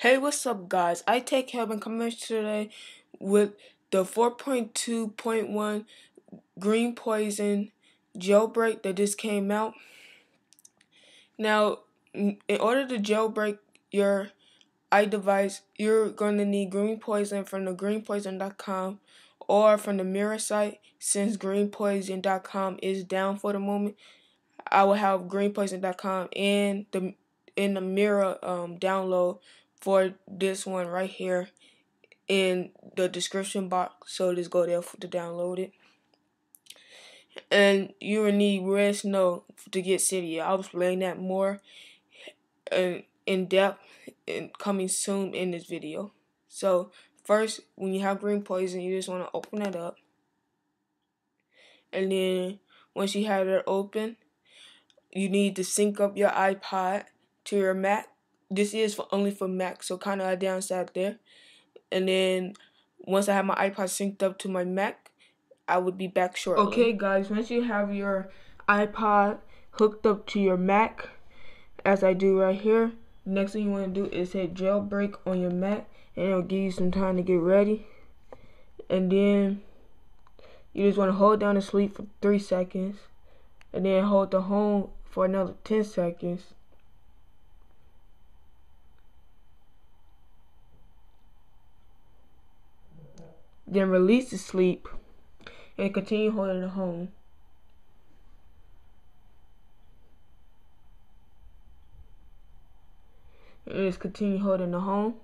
Hey, what's up, guys? itechhelping coming today with the 4.2.1 Greenpois0n jailbreak that just came out. Now, in order to jailbreak your iDevice, you're going to need Greenpois0n from the greenpois0n.com or from the Mirror site. Since greenpois0n.com is down for the moment, I will have greenpois0n.com and the in the Mirror um, download for this one right here in the description box. So just go there to download it. And you will need Redsn0w to get Cydia. I'll explain that more in, depth and coming soon in this video. So first, when you have Greenpois0n, you just want to open it up. And then once you have it open, you need to sync up your iPod to your Mac this is for only for Mac, so kind of a downside there. And then once I have my iPod synced up to my Mac, I would be back shortly. Okay, guys, once you have your iPod hooked up to your Mac, as I do right here, next thing you want to do is hit jailbreak on your Mac, and it'll give you some time to get ready. And then you just want to hold down the sleep for three seconds, and then hold the home for another 10 seconds. Then release the sleep and continue holding the home. And just continue holding the home.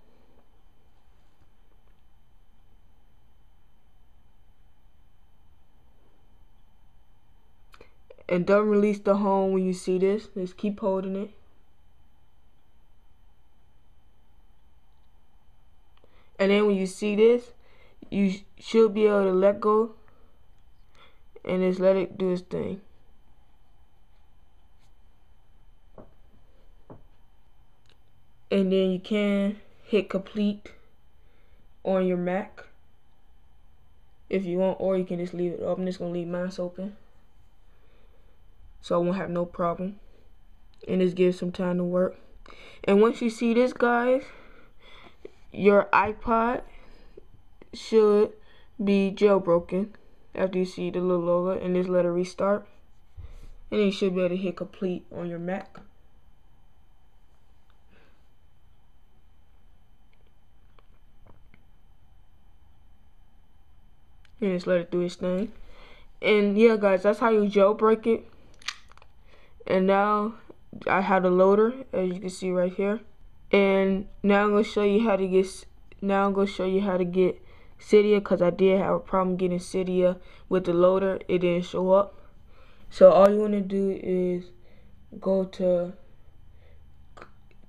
And don't release the home when you see this. Just keep holding it. And then when you see this, you should be able to let go and just let it do its thing. And then you can hit complete on your Mac if you want, or you can just leave it open. I'm just gonna leave mine open so I won't have no problem. And just give some time to work. And once you see this, guys, your iPod should be jailbroken after you see the little logo and just let it restart. And you should be able to hit complete on your Mac. And just let it do its thing. And yeah guys, that's how you jailbreak it. And now I have the loader as you can see right here. And now I'm gonna show you how to get now I'm gonna show you how to get Cydia because I did have a problem getting Cydia with the loader. It didn't show up. So all you want to do is go to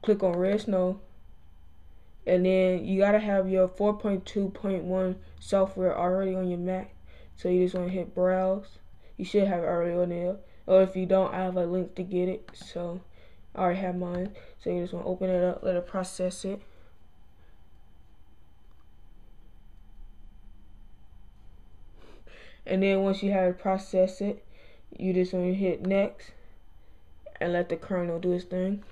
click on Red and then you gotta have your 4.2.1 software already on your Mac. So you just want to hit browse. You should have it already on there. Or if you don't, I have a link to get it. So I already have mine. So you just want to open it up, let it process it. And then once you have processed it, you just want to hit next and let the kernel do its thing.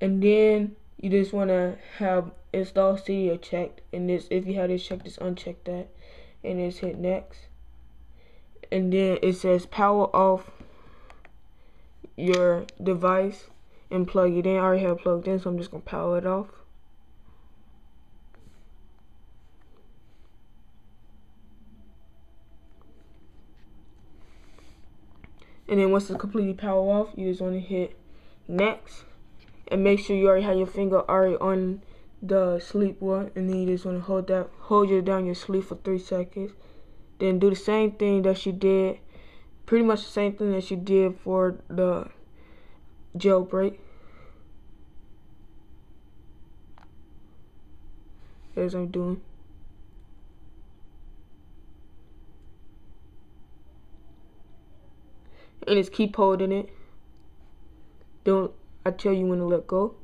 And then you just want to have install Cydia checked. And this, if you have this checked, just uncheck that. And just hit next. And then it says power off your device and plug it in. I already have plugged in, so I'm just going to power it off. And then once it's completely powered off, you just want to hit next. And make sure you already have your finger already on the sleep one. And then you just want to hold that, hold you down your sleep for three seconds. Then do the same thing that you did pretty much the same thing that you did for the jailbreak. As I'm doing. And just keep holding it. Don't I tell you when to let go.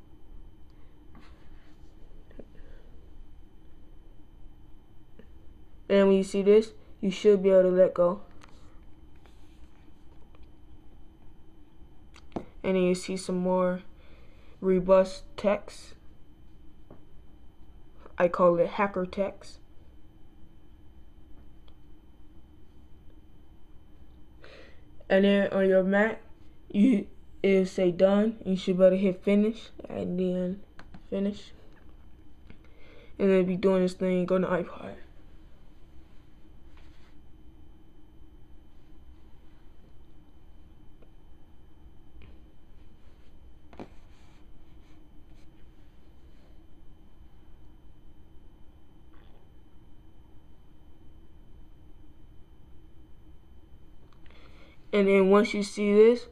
And when you see this, you should be able to let go. And you see some more robust text. I call it hacker text. And then on your Mac, you it'll say done. You should better hit finish and then finish. And then be doing this thing on the iPod. And then once you see this,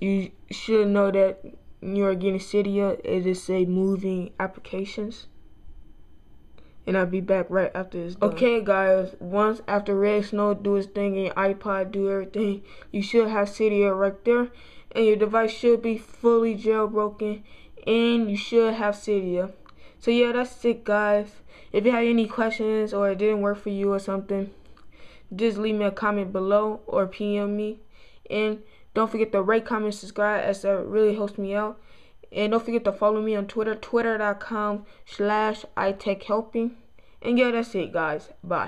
you should know that you're getting Cydia. It is say moving applications. And I'll be back right after this. Okay, guys. Once after Redsn0w do his thing and iPod do everything, you should have Cydia right there, and your device should be fully jailbroken, and you should have Cydia. So yeah, that's it, guys. If you have any questions or it didn't work for you or something, just leave me a comment below or PM me. And don't forget to rate, comment, subscribe as that really helps me out. And don't forget to follow me on Twitter, twitter.com slash itechhelping. And yeah, that's it, guys. Bye.